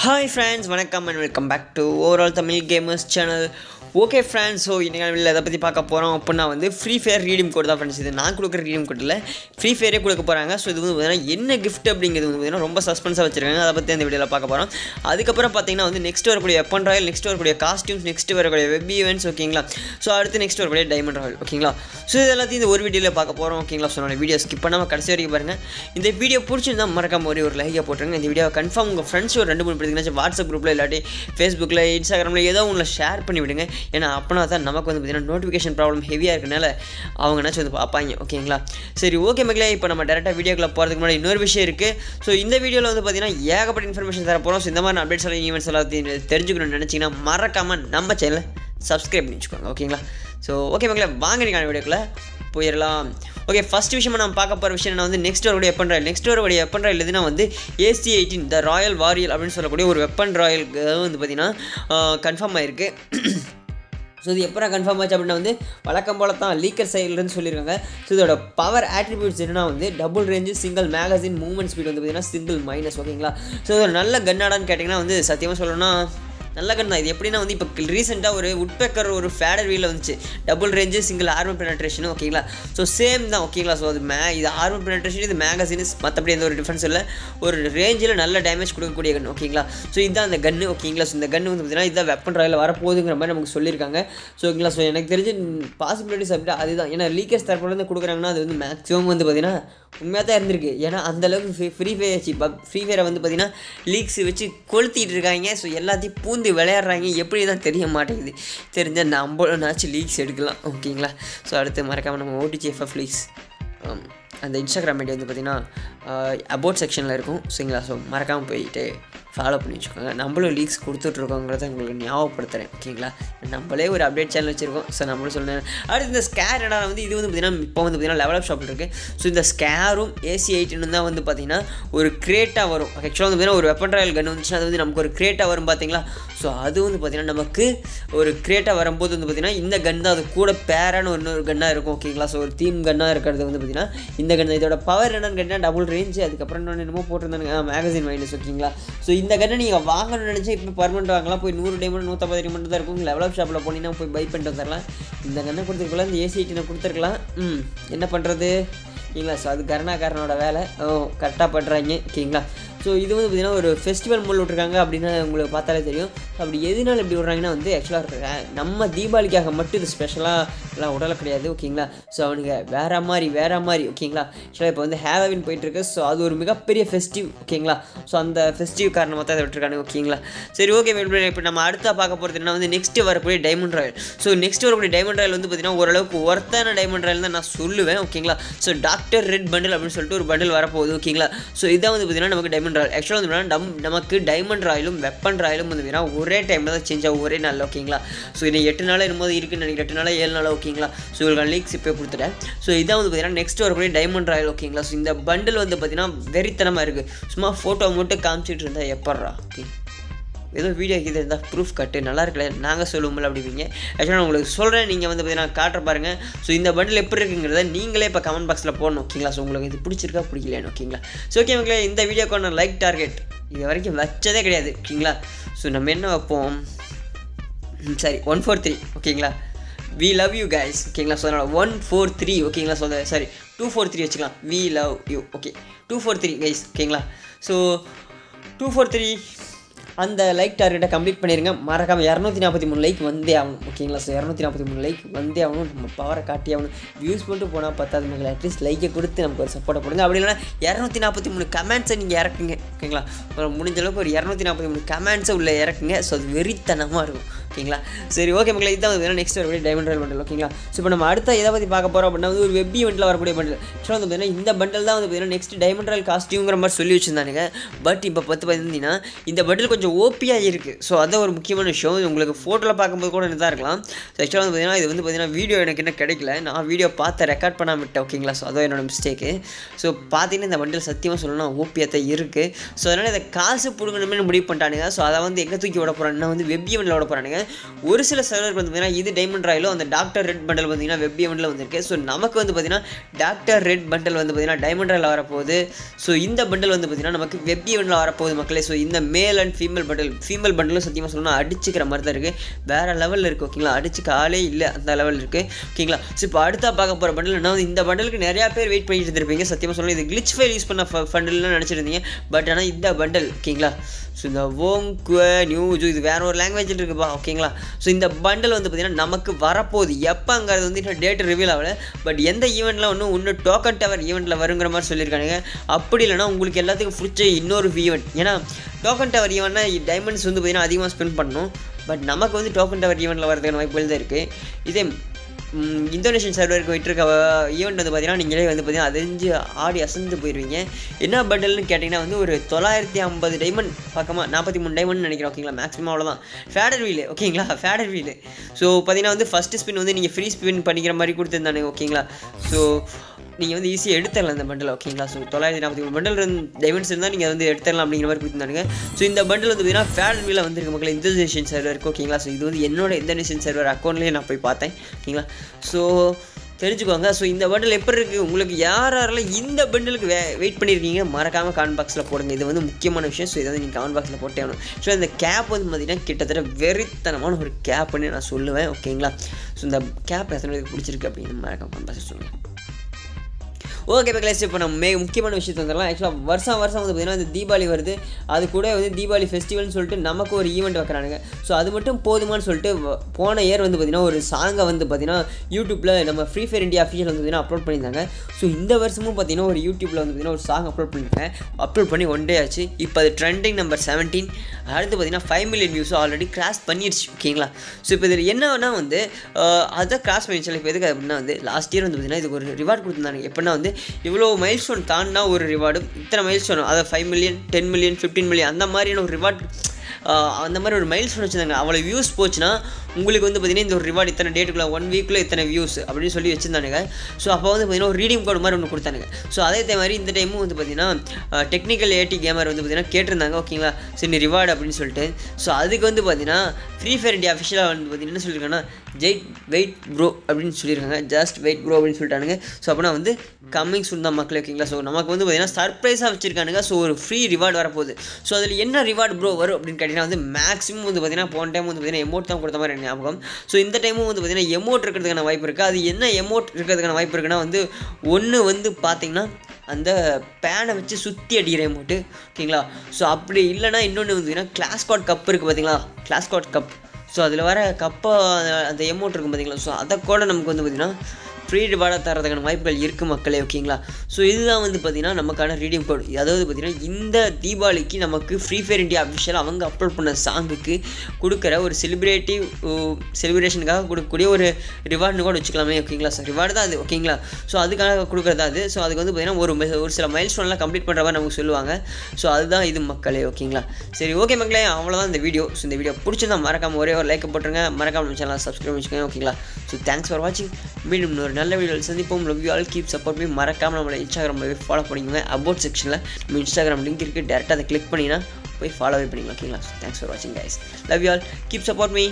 Hi friends வணக்கம் and welcome back to overall Tamil gamers channel okay friends so இன்றைக்கி எதை பற்றி பார்க்க போகிறோம் அப்படின்னா வந்து ஃப்ரீ ஃபயர் ரீடிம் கோட் தான் ஃப்ரெண்ட்ஸ் இது நான் கொடுக்குற ரீடிம் கோட்டில் ஃப்ரீ ஃபயரே கொடுக்க போகிறாங்க ஸோ இது வந்து பார்த்தீங்கன்னா என்ன கிஃப்ட் அப்படிங்கிறது வந்து பார்த்தீங்கன்னா ரொம்ப சஸ்பென்ஸாக வச்சிருக்காங்க. அதை பற்றி அந்த வீடியோவில் பார்க்க போகிறோம் அதுக்கப்புறம் பார்த்தீங்கன்னா வந்து நெக்ஸ்ட் வரக்கூடிய வெப்பன் ராயல் நெக்ஸ்ட் வரக்கூடிய காஸ்டியூம்ஸ் நெக்ஸ்ட் வரக்கூடிய வெப் ஈவெண்ட்ஸ் ஓகேங்களா ஸோ அடுத்து நெக்ஸ்ட் வரக்கூடிய டைமண்ட் ராயல் ஓகேங்களா ஸோ இது எல்லாத்தையும் இந்த ஒரு வீடியோவில் பார்க்க போகிறோம் ஓகேங்களா ஸோ வீடியோ ஸ்கிப் பண்ணாமல் கடைசி வரைக்கும் பாருங்கள் இந்த வீடியோ பிடிச்சிருந்தா மறக்காம ஒரே ஒரு லைக்கை போட்டுருங்க. இந்த வீடியோ கன்ஃபார்ம் உங்கள் ஃப்ரெண்ட்ஸ் ஒரு ரெண்டு மூணு பேருக்கு வாட்ஸ்அப் குரூப்பில் இல்லாட்டி ஃபேஸ்புக்கில் இன்ஸ்டாகிராமில் ஏதோ உங்களை ஷேர் பண்ணி விடுங்க ஏன்னா அப்போனா தான் நமக்கு வந்து பார்த்தீங்கன்னா நோட்டிஃபிகேஷன் ப்ராப்ளம் ஹெவியாக இருக்கனால அவங்க நினச்சி வந்து பார்ப்பாங்க ஓகேங்களா சரி ஓகே மக்களே இப்போ நம்ம டேரெக்டாக வீடியோக்குள்ள போகிறதுக்கு முன்னாடி இன்னொரு விஷயம் இருக்குது ஸோ இந்த வீடியோவில் வந்து பார்த்தீங்கன்னா ஏகப்பட்ட இன்ஃபர்மேஷன் தர போகிறோம் ஸோ இந்த மாதிரி அப்டேட்ஸ் எல்லாம் ஈவெண்ட்ஸ் எல்லாத்தையும் தெரிஞ்சுக்கணும்னு நினச்சிங்கன்னா மறக்காமல் நம்ம சேனலை சப்ஸ்கிரைப் பண்ணி வச்சுக்கோங்க ஓகேங்களா ஸோ ஓகே மக்களே வாங்க நீங்கள் வீடியோக்குள்ளே போயிடலாம். ஓகே ஃபஸ்ட் விஷயமா நம்ம பார்க்க போகிற விஷயம் என்ன வந்து நெக்ஸ்ட் ஒரு வெப்பன் ராயல் நெக்ஸ்ட் ஒரு வெப்பன் ராயல் எதுனா வந்து AC eighteen the royale warrior அப்படின்னு சொல்லக்கூடிய ஒரு வெப்பன் ராயல் வந்து பார்த்திங்கன்னா கன்ஃபார்ம் ஆயிருக்கு. ஸோ இது எப்போ கன்ஃபார்ம் ஆச்சு அப்படின்னா வந்து வழக்கம் போல தான் லீக்கர் சைட்லேருந்து சொல்லியிருக்காங்க ஸோ இதோட பவர் ஆட்ரிபியூட்ஸ் என்னன்னா வந்து double range single magazine movement speed வந்து பார்த்தீங்கன்னா சிங்கிள் மைனஸ் ஓகேங்களா ஸோ இதோட ஒரு நல்ல கன்னாடான்னு கேட்டிங்கன்னா வந்து சத்தியமாக சொல்லணும்னா நல்ல கன் தான் இது எப்படின்னா வந்து இப்போ ரீசெண்டாக ஒரு உட்பேக்கர் ஒரு ஃபேடர் வீலில் வந்துச்சு. Double range single armor penetration ஓகேங்களா ஸோ சேம் தான் ஓகேங்களா ஸோ அது மே இது ஆர்மர் பெனட்ரேஷன் இது மேகசின்ஸ் மற்றபடி எந்த ஒரு டிஃபரன்ஸ் இல்லை. ஒரு ரேஞ்சில் நல்ல டேமேஜ் கொடுக்கக்கூடிய கன் ஓகேங்களா ஸோ இதுதான் அந்த கன்று ஓகேங்களா ஸோ இந்த கன்று வந்து பார்த்தீங்கன்னா இதுதான் வெப்பன் ராயில் வரப்போகுதுங்கிற மாதிரி நமக்கு சொல்லியிருக்காங்க. ஸோ ஓகேங்களா ஸோ எனக்கு தெரிஞ்சு பாசிபிலிட்டிஸ் அப்படி அதுதான். ஏன்னா லீக்கர்ஸ் தரப்புலேருந்து கொடுக்குறாங்கன்னா அது வந்து மேக்ஸிமம் வந்து பார்த்தீங்கன்னா உண்மையாக தான் இருந்திருக்கு. ஏன்னா அந்தளவுக்கு ஃப்ரீ ஃபயர் வச்சு ஃப்ரீ ஃபயரை வந்து பார்த்தீங்கன்னா லீக்ஸ் வச்சு கொளுத்திட்டு இருக்காங்க. ஸோ எல்லாத்தையும் பூந்து விளையாடுறாங்க. எப்படி தான் தெரிய மாட்டேங்குது. தெரிஞ்சால் நம்மளும் லீக்ஸ் எடுக்கலாம். ஓகேங்களா? ஸோ அடுத்து மறக்காமல் நம்ம ஓடிஜி எஃப்எஃப் லீக்ஸ் அந்த இன்ஸ்டாகிராம் ஐடி வந்து பார்த்திங்கன்னா அபோட் செக்ஷனில் இருக்கும். சரிங்களா? ஸோ மறக்காமல் போயிட்டு ஃபாலோ பண்ணி வச்சுக்கோங்க. நம்மளும் லீக்ஸ் கொடுத்துட்ருக்கோங்கிறத உங்களுக்கு ஞாபகப்படுத்துகிறேன் ஓகேங்களா? நம்மளே ஒரு அப்டேட் சேனல் வச்சுருக்கோம். ஸோ நம்மளும் சொன்னேன் அடுத்து இந்த ஸ்கேர் இடம் வந்து இது வந்து பார்த்திங்கன்னா இப்போ வந்து பார்த்திங்கன்னா லெவலப் ஷாப்பில் இருக்குது ஸோ இந்த ஸ்கேரும் ஏசி எயிட்டின்னு தான் வந்து பார்த்திங்கன்னா ஒரு கிரேட்டாக வரும். ஆக்சுவலாக வந்து பார்த்திங்கன்னா ஒரு வெப்பன் ராயல் கன் வந்துச்சுன்னா அது வந்து நமக்கு ஒரு கிரேட்டாக வரும் பார்த்தீங்களா ஸோ அது வந்து பார்த்திங்கன்னா நமக்கு ஒரு கிரேட்டாக வரும்போது வந்து பார்த்திங்கன்னா இந்த கன் தான் அது கூட பேரான இன்னொரு கன்னாக இருக்கும். ஓகேங்களா? ஸோ ஒரு தீம் கன்னாக இருக்கிறது வந்து பார்த்திங்கன்னா இந்த கன் இதோட பவர் என்னன்னு கேட்டால் டபுள் ரேஞ்சு அதுக்கப்புறம் என்னென்னமோ என்னமோ மேகசின் மைனஸ் ஓகேங்களா? ஸோ இந்த கண்ணை நீங்கள் வாங்கணும்னு நினச்சி இப்போ பர்மனெண்ட் வாங்கலாம். போய் நூறு டைமண்ட் நூற்றம்பது டைமண்ட் தான் இருக்கும். லெவலப் ஷாப்பில் போனீங்கன்னா போய் பை பண்ணிட்டு வந்துடலாம் இந்த கண்ணை கொடுத்துருக்கலாம் இந்த ஏசி எயிட்டினை கொடுத்துருக்கலாம். ம் என்ன பண்ணுறது ஓகேங்களா ஸோ அது கருணாகாரனோட வேலை. ஓ கரெக்டாக பண்ணுறாங்க ஓகேங்களா ஸோ இது வந்து பார்த்திங்கன்னா ஒரு ஃபெஸ்டிவல் மூல் விட்ருக்காங்க அப்படின்னு உங்களுக்கு பார்த்தாலே தெரியும். அப்படி எதனால இப்படி விடுறாங்கன்னா வந்து ஆக்சுவலாக நம்ம தீபாவளிக்காக மட்டும் இது ஸ்பெஷலாக எல்லாம் உடலை கிடையாது ஓகேங்களா ஸோ அவனுங்க வேற மாதிரி வேற மாதிரி ஓகேங்களா ஆக்சுவலாக இப்போ வந்து ஹேலோவின் போயிட்டுருக்கு ஸோ அது ஒரு மிகப்பெரிய ஃபெஸ்டிவ் ஓகேங்களா ஸோ அந்த ஃபெஸ்டிவ் காரணமாக தான் அதை விட்டுருக்காங்க ஓகேங்களா சரி ஓகே இப்போ நம்ம அடுத்த பார்க்க போகிறது என்ன வந்து நெக்ஸ்ட்டு வரக்கூடிய டைமண்ட் ராயல் ஸோ நெக்ஸ்ட் வரக்கூடிய டைமண்ட் ராயல் வந்து பார்த்திங்கன்னா ஓரளவுக்கு ஒர்த்தான டைமண்ட் ராயல் தான் நான் சொல்லுவேன் ஓகேங்களா ஸோ டாக்டர் ரெட் பண்டில் அப்படின்னு சொல்லிட்டு ஒரு பண்டில் வரப்போகுது ஓகேங்களா ஸோ இதான் வந்து பார்த்திங்கன்னா நமக்கு டைமண்ட் ராயல் ஆக்சுவலாக வந்து டம் நமக்கு டைமண்ட் ராயலும் வெப்பன் ராயலும் வந்து பார்த்தீங்கன்னா ஒரு ஒரே டைமில் தான் சேஞ்ச் ஆகும். ஒரே நாளில் ஓகேங்களா ஸோ இன்னும் எட்டு நாளாக இருக்கும்போது இருக்குன்னு நினைக்கிறேன். எட்டு நாளாக ஏழு நாளாக ஓகேங்களா ஸோ இவங்களுக்கு லீக்ஸ் இப்போ கொடுத்துட்டேன். ஸோ இதான் வந்து பார்த்தீங்கன்னா நெக்ஸ்ட் வரக்கூடிய டைமண்ட் ராயல் ஓகேங்களா ஸோ இந்த பண்டில் வந்து பார்த்தீங்கன்னா வெறித்தனமாக இருக்குது சும்மா ஃபோட்டோ மட்டும் காமிச்சிட்டு இருந்தால் எப்பட்றா? ஓகே ஏதோ வீடியோ இது இருந்தால் ப்ரூஃப் கட்டு நல்லா இருக்கல நாங்கள் சொல்லுவோம்ல அப்படிவீங்க ஆக்சுவலாக நான் உங்களுக்கு சொல்கிறேன் நீங்கள் வந்து பார்த்தீங்கன்னா காட்டுற பாருங்கள் ஸோ இந்த பண்டில் எப்படி இருக்குங்கிறத நீங்களே இப்போ கமெண்ட் பாக்ஸில் போடணும் ஓகேங்களா ஸோ உங்களுக்கு இது பிடிச்சிருக்கா பிடிக்கலன்னு ஓகேங்களா ஸோ ஓகே மக்களே இந்த வீடியோக்கான லைக் டார்கெட் இது வரைக்கும் வச்சதே கிடையாது ஓகேங்களா? ஸோ நம்ம என்ன வைப்போம்? சரி ஒன் ஃபோர் த்ரீ ஓகேங்களா? வி லவ் யூ கைஸ் ஓகேங்களா? ஸோ அதனால் ஒன் ஃபோர் த்ரீ ஓகேங்களா? So sorry two four three வச்சுக்கலாம். We love you okay two four three guys ஓகேங்களா? ஸோ டூ ஃபோர் த்ரீ அந்த லைக் டார்கெட்டை கம்ப்ளீட் பண்ணிடுங்க மறக்காமல் இரநூத்தி நாற்பத்தி மூணு லைக் வந்தே ஆகணும். ஓகேங்களா ஸோ இரநூத்தி நாற்பத்தி மூணு லைக் வந்தே ஆகணும். நம்ம பவரை காட்டி ஆகணும். வியூஸ் மட்டும் போனால் பத்தாது மக்கள். அட்லீஸ்ட் லைக்கை கொடுத்து நமக்கு ஒரு சப்போர்ட்டை கொடுங்க. அப்படி இல்லைனா இரநூத்தி நாற்பத்தி மூணு கமெண்ட்ஸை நீங்கள் இறக்குங்க ஓகேங்களா ஒரு முடிஞ்ச அளவுக்கு ஒரு இரநூத்தி நாற்பத்தி மூணு கமெண்ட்ஸை உள்ளே இறக்குங்க. ஸோ அது வெறித்தனமாக இருக்கும். ஓகேங்களா? சரி ஓகே மக்கள் இதான் வந்து நெக்ஸ்ட் வரக்கூடிய டைமண்ட் ராயல் பண்டல் ஓகேங்களா? ஸோ இப்போ நம்ம அடுத்த எதை பற்றி பார்க்க போகிறோம் அப்படின்னா வந்து ஒரு வெப் ஈவெண்ட்டில் வரக்கூடிய பண்டல் ஸோ வந்து பார்த்தீங்கன்னா இந்த பண்டல் தான் வந்து பார்த்தீங்கன்னா நெக்ஸ்ட் டைமண்ட் ராயல் காஸ்டியூங்கிற மாதிரி சொல்லி வச்சுருந்தானுங்க. பட் இப்போ பத்து பார்த்தீங்கன்னா இந்த பண்டல் கொஞ்சம் ஓப்பியாக இருக்குது ஸோ அதான் ஒரு முக்கியமான விஷயம். உங்களுக்கு ஃபோட்டோவில் பார்க்கும்போது கூட தான் இருக்கலாம். ஸோ ஆக்சுவலாக வந்து பார்த்தீங்கன்னா இது வந்து பார்த்தீங்கன்னா வீடியோ எனக்கு என்ன கிடைக்கல. நான் வீடியோ பார்த்து ரெக்கார்ட் பண்ண விட்டேன் ஓகேங்களா? ஸோ அதான் என்னோட மிஸ்டேக்கு ஸோ பார்த்தீங்கன்னா இந்த பண்டல் சத்தியமாக சொல்லணும் ஓப்பியத்தை தான் இருக்குது ஸோ அதனால் இதை காசு பிடுங்கணுமே முடிவு பண்ணிட்டானுங்க. ஸோ அதை வந்து எங்கே தூக்கி விட போகிறாங்கன்னா வந்து வெப் ஈவெண்ட்டில் விட போகிறானுங்க ஒரு சில சர்வருக்கு வந்து பார்த்தீங்கன்னா இது டைமண்ட் ராயிலும் அந்த டாக்டர் ரெட் பண்டல் பார்த்தீங்கன்னா வெப் ஈவெண்ட்டில் வந்திருக்கு. ஸோ நமக்கு வந்து பார்த்தீங்கன்னா டாக்டர் ரெட் பண்டல் வந்து பார்த்தீங்கன்னா டைமண்ட் ராயில் வரப்போகுது. ஸோ இந்த பண்டல் வந்து பார்த்தீங்கன்னா நமக்கு வெப் ஈவெண்ட்டில் வரப்போகுது மக்களே. ஸோ இந்த male and female bundle female பண்டலும் சத்தியமாக சொல்லணும்னா அடிச்சுக்கிற மாதிரி தான் இருக்குது வேறு லெவலில் இருக்குது ஓகேங்களா அடிச்சு காலே இல்லை அந்த லெவல் இருக்குது ஓகேங்களா ஸோ இப்போ அடுத்தா பார்க்க போகிற பண்டல் என்ன வந்து இந்த பண்டலுக்கு நிறையா பேர் வெயிட் பண்ணிட்டு இருந்திருப்பீங்க. சத்தியமாக சொல்லணும் இது கிளிச் ஃபைல் யூஸ் பண்ண ஃபண்டல்னு நினச்சிருந்தீங்க. பட் ஆனால் இந்த பண்டல் ஓகேங்களா ஸோ இந்த ஓம் குவ நியூஜு இது வேறு ஒரு லாங்குவேஜில் இருக்குப்பா ஓகேங்களா ஸோ இந்த பண்டில் வந்து பார்த்திங்கன்னா நமக்கு வரப்போகுது. எப்போங்கிறது வந்து இன்னும் டேட் ரிவீல் ஆகலை. பட் எந்த ஈவெண்ட்டில் ஒன்றும் இன்னும் டோக்கன் டவர் ஈவெண்ட்டில் வருங்கிற மாதிரி சொல்லியிருக்கானுங்க. அப்படி இல்லைனா உங்களுக்கு எல்லாத்துக்கும் பிடிச்ச இன்னொரு ஈவெண்ட் ஏன்னா டோக்கன் டவர் ஈவெண்ட்னா டைமண்ட்ஸ் வந்து பார்த்திங்கன்னா அதிகமாக ஸ்பெண்ட் பண்ணணும். பட் நமக்கு வந்து டோக்கன் டவர் ஈவெண்ட்டில் வரதுக்கான வாய்ப்புகள் தான் இருக்குது இதே இந்தோனேஷியன் சர்வருக்கு போயிட்டுருக்க ஈவெண்ட் வந்து பார்த்தீங்கன்னா நீங்களே வந்து பார்த்தீங்கன்னா அதிர்ஞ்சு ஆடி அசந்து போயிடுவீங்க என்ன பண்டல்னு கேட்டிங்கன்னா வந்து ஒரு தொள்ளாயிரத்தி ஐம்பது டைமண்ட் பக்கமாக நாற்பத்தி மூணு டைமண்ட் நினைக்கிறேன் ஓகேங்களா மேக்ஸிமம் அவ்வளோதான் ஃபேடர் வீலு ஓகேங்களா ஃபேடர் வீலு ஸோ பார்த்தீங்கன்னா வந்து ஃபஸ்ட்டு ஸ்பின் வந்து நீங்கள் ஃப்ரீ ஸ்பின் பண்ணிக்கிற மாதிரி கொடுத்துருந்தானுங்க ஓகேங்களா ஸோ நீங்கள் வந்து ஈஸியாக எடுத்துடலாம் இந்த பண்டில் ஓகேங்களா ஸோ தொள்ளாயிரத்தி நாற்பத்தி மூணு பண்டில் இருந்து டைமண்ட்ஸ் இருந்தால் நீங்கள் வந்து எடுத்துடலாம் அப்படிங்கிற மாதிரி கொடுத்துருந்தாங்க ஸோ இந்த பண்டில் வந்து பார்த்தீங்கன்னா ஃபேட் வீலில் வந்திருக்கு மக்கள். இந்தோனேஷியன் சர்வர் இருக்குது ஓகேங்களா ஸோ இது வந்து என்னோட இந்தோனேஷியன் சர்வர் அக்கௌண்ட்லேயே நான் போய் பார்த்தேன் ஓகேங்களா ஸோ தெரிஞ்சுக்கோங்க. ஸோ இந்த பண்டில் எப்படி இருக்குது உங்களுக்கு யார் யாரெல்லாம் இந்த பண்டிலுக்கு வே வெயிட் பண்ணியிருக்கீங்க மறக்காமல் கான் பாக்ஸில் போடுங்க. இது வந்து முக்கியமான விஷயம். ஸோ இதை வந்து நீங்கள் கான் பாக்ஸில் போட்டே ஆகணும். ஸோ இந்த கேப் வந்து பார்த்தீங்கன்னா கிட்டத்தட்ட வெறித்தனமான ஒரு கேப்னு நான் சொல்லுவேன் ஓகேங்களா ஸோ இந்த கேப் எத்தனை பேருக்கு பிடிச்சிருக்கு அப்படின்னு மறக்காம கான் பாக்ஸில் சொல்லுங்கள் ஓகே பக்கலேஸ் இப்போ நம்ம மே முக்கியமான விஷயத்தை வந்துடலாம் ஆக்சுவலாக வருஷம் வருஷம் வந்து பார்த்திங்கன்னா இந்த தீபாவளி வருது. அது கூட வந்து தீபாவளி ஃபெஸ்டிவல்னு சொல்லிட்டு நமக்கு ஒரு ஈவெண்ட் வைக்கிறானுங்க. ஸோ அது மட்டும் போதுமான்னு சொல்லிட்டு போன இயர் வந்து பார்த்திங்கன்னா ஒரு சாங்கை வந்து பார்த்திங்கன்னா யூடியூப்பில் நம்ம ஃப்ரீ ஃபயர் இந்தியா அஃபிஷியல் வந்து பார்த்திங்கன்னா அப்லோட் பண்ணியிருந்தாங்க. ஸோ இந்த வருஷமும் பார்த்திங்கன்னா ஒரு யூடியூப்பில் வந்து பார்த்திங்கன்னா ஒரு சாங் அப்லோட் பண்ணியிருக்கேன். அப்லோட் பண்ணி ஒன் டே ஆச்சு. இப்போ அது ட்ரெண்டிங் நம்பர் செவன்டீன் அடுத்து பார்த்திங்கன்னா ஃபைவ் மில்லியன் வியூஸும் ஆல்ரெடி கிராஸ் பண்ணிடுச்சு ஓகேங்களா ஸோ இப்போ இதில் என்னன்னா வந்து அதை கிராஸ் பண்ணிடுச்சு இப்போ எதுக்கு அப்படின்னா வந்து லாஸ்ட் இயர் வந்து பார்த்திங்கன்னா இதுக்கு ஒரு ரிவார்ட் கொடுத்துருந்தாங்க. எப்படின்னா வந்து இவ்வளோ மைல் ஸ்டோன் தாண்டினா ஒரு ரிவார்டு இத்தனை மைல் ஸ்டோன் அதை five million ten million fifteen million அந்த மாதிரியான ஒரு ரிவார்ட் அந்த மாதிரி ஒரு மைல் ஸ்டோன் வச்சுருந்தாங்க. அவ்வளோ வியூஸ் போச்சுன்னா உங்களுக்கு வந்து பார்த்தீங்கன்னா இந்த ஒரு ரிவார்டு இத்தனை டேட்டுக்குள்ளே ஒன் வீக்கில் இத்தனை வியூஸ் அப்படின்னு சொல்லி வச்சுருந்தானுங்க. ஸோ அப்போ வந்து பார்த்தீங்கன்னா ஒரு ரீடிங் கோடு மாதிரி ஒன்று கொடுத்தானுங்க. ஸோ அதே மாதிரி இந்த டைமும் வந்து பார்த்தீங்கன்னா டெக்னிக்கல் ஏடி கேமர் வந்து பார்த்திங்கன்னா கேட்டிருந்தாங்க. ஓகேங்களா சரி ரிவார்டு அப்படின்னு சொல்லிட்டு. ஸோ அதுக்கு வந்து பார்த்தீங்கன்னா ஃப்ரீ ஃபயர் இந்தியா அஃபிஷியலாக வந்து பார்த்தீங்கன்னா என்ன சொல்லியிருக்காங்கன்னா ஜெயிட் வெயிட் ப்ரோ அப்படின்னு சொல்லியிருக்காங்க. ஜஸ்ட் வெயிட் ப்ரோ அப்படின்னு சொல்லிட்டானுங்க. ஸோ அப்படின்னா வந்து கம்மிங் சூன் தான் மக்கள் ஓகேங்களா ஸோ நமக்கு வந்து பார்த்தீங்கன்னா சர்ப்ரைஸாக வச்சிருக்கானுங்க. ஸோ ஒரு ஃப்ரீ ரிவார்டு வரப்போகுது. ஸோ அதில் என்ன ரிவார்டு ப்ரோ வரும் அப்படின்னு கேட்டிங்கன்னா வந்து மேக்ஸிமம் வந்து பார்த்தீங்கன்னா போன டைம் வந்து பார்த்தீங்கன்னா எமௌண்ட் தான் கொடுத்த மாதிரி ஞாபகம். ஸோ இந்த டைமும் வந்து பார்த்திங்கன்னா எமோட் இருக்கிறதுக்கான வாய்ப்பு இருக்குது அது என்ன எமோட் இருக்கிறதுக்கான வாய்ப்பு இருக்குன்னா வந்து ஒன்று வந்து பார்த்திங்கன்னா அந்த பேனை வச்சு சுற்றி அடிக்கிற எமோட்டு ஓகேங்களா? ஸோ அப்படி இல்லைன்னா இன்னொன்று வந்து பார்த்தீங்கன்னா கிளாஸ் கப் இருக்குது பார்த்தீங்களா கிளாஸ் கார்ட் கப் ஸோ அதில் வர கப்பை அந்த எமௌண்ட் இருக்கும் பார்த்தீங்களா ஸோ அதை கூட நமக்கு வந்து பார்த்திங்கன்னா ஃப்ரீ ரிவார்டாக தரதுக்கான வாய்ப்புகள் இருக்குது மக்களே ஓகேங்களா? ஸோ இதுதான் வந்து பார்த்திங்கன்னா நமக்கான ரீடியம் கோட் அதாவது பார்த்திங்கன்னா இந்த தீபாவளிக்கு நமக்கு ஃப்ரீ ஃபயர் இண்டியா அஃபிஷியல் அவங்க அப்லோட் பண்ண சாங்குக்கு கொடுக்குற ஒரு செலிப்ரேட்டிவ் செலிப்ரேஷனுக்காக கொடுக்கக்கூடிய ஒரு ரிவார்டுன்னு கூட வச்சுக்கலாமே ஓகேங்களா? சார் ரிவார்டு தான் அது ஓகேங்களா? ஸோ அதுக்காக கொடுக்குறதா அது. ஸோ அதுக்கு வந்து பார்த்திங்கன்னா ஒரு மெ- ஒரு சில மைல் ஸ்டோன்லாம் கம்ப்ளீட் பண்ணுற மாதிரி நமக்கு சொல்லுவாங்க. ஸோ அதுதான் இது மக்களே ஓகேங்களா? சரி ஓகே மக்களே அவ்வளோதான் இந்த வீடியோ ஸோ இந்த வீடியோ பிடிச்சிருந்தா மறக்காமல் ஒரே ஒரு லைக் போட்டுருங்க. மறக்காமல் சேனல் சப்ஸ்கிரைப் வச்சுக்கோங்க ஓகேங்களா? ஸோ தேங்க்ஸ் ஃபார் வாட்சிங் மீண்டும் இன்னொரு நல்ல வீடியோவில் சந்திப்போம். Love you all keep support me மறக்காம நம்மளை இன்ஸ்டாகிராமில் போய் ஃபாலோ பண்ணிக்கோங்க. அபவுட் செக்ஷனில் நம்ம இன்ஸ்டாகிராம் லிங்க் இருக்குது டேரெக்டாக அதை கிளிக் பண்ணிங்கன்னா போய் ஃபாலோவே பண்ணிக்கலாம் ஓகேங்களா தேங்க்ஸ் ஃபார் வாட்சிங் guys love you all keep support me